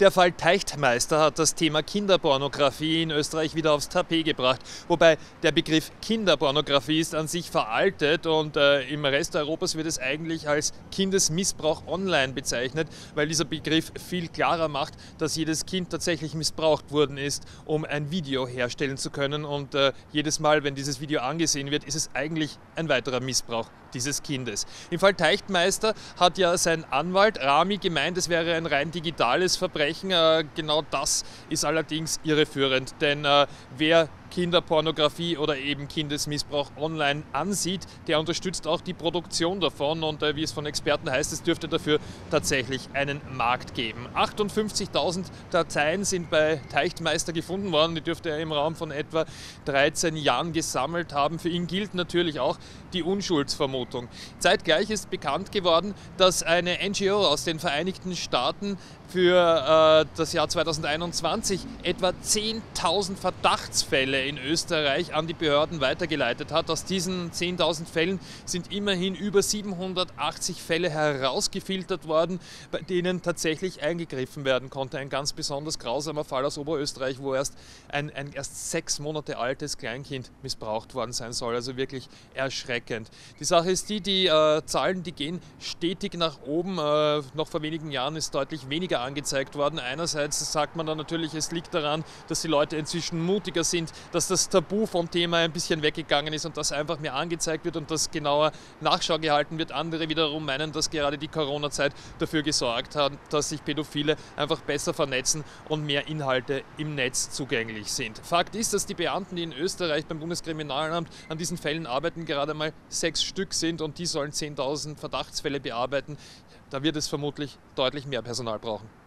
Der Fall Teichtmeister hat das Thema Kinderpornografie in Österreich wieder aufs Tapet gebracht. Wobei der Begriff Kinderpornografie ist an sich veraltet und äh, im Rest Europas wird es eigentlich als Kindesmissbrauch online bezeichnet, weil dieser Begriff viel klarer macht, dass jedes Kind tatsächlich missbraucht worden ist, um ein Video herstellen zu können. Und äh, jedes Mal, wenn dieses Video angesehen wird, ist es eigentlich ein weiterer Missbrauch dieses Kindes. Im Fall Teichtmeister hat ja sein Anwalt Rami gemeint, es wäre ein rein digitales Verbrechen. Äh, genau das ist allerdings irreführend, denn äh, wer Kinderpornografie oder eben Kindesmissbrauch online ansieht, der unterstützt auch die Produktion davon und äh, wie es von Experten heißt, es dürfte dafür tatsächlich einen Markt geben. 58.000 Dateien sind bei Teichtmeister gefunden worden, die dürfte er im Raum von etwa 13 Jahren gesammelt haben. Für ihn gilt natürlich auch die Unschuldsvermutung. Zeitgleich ist bekannt geworden, dass eine NGO aus den Vereinigten Staaten für äh, das Jahr 2021 etwa 10.000 Verdachtsfälle in Österreich an die Behörden weitergeleitet hat. Aus diesen 10.000 Fällen sind immerhin über 780 Fälle herausgefiltert worden, bei denen tatsächlich eingegriffen werden konnte. Ein ganz besonders grausamer Fall aus Oberösterreich, wo erst ein, ein erst sechs Monate altes Kleinkind missbraucht worden sein soll. Also wirklich erschreckend. Die Sache ist die, die äh, Zahlen, die gehen stetig nach oben. Äh, noch vor wenigen Jahren ist deutlich weniger angezeigt worden. Einerseits sagt man dann natürlich, es liegt daran, dass die Leute inzwischen mutiger sind, dass das Tabu vom Thema ein bisschen weggegangen ist und dass einfach mehr angezeigt wird und dass genauer Nachschau gehalten wird. Andere wiederum meinen, dass gerade die Corona-Zeit dafür gesorgt hat, dass sich Pädophile einfach besser vernetzen und mehr Inhalte im Netz zugänglich sind. Fakt ist, dass die Beamten, die in Österreich beim Bundeskriminalamt an diesen Fällen arbeiten, gerade mal sechs Stück sind und die sollen 10.000 Verdachtsfälle bearbeiten. Da wird es vermutlich deutlich mehr Personal brauchen.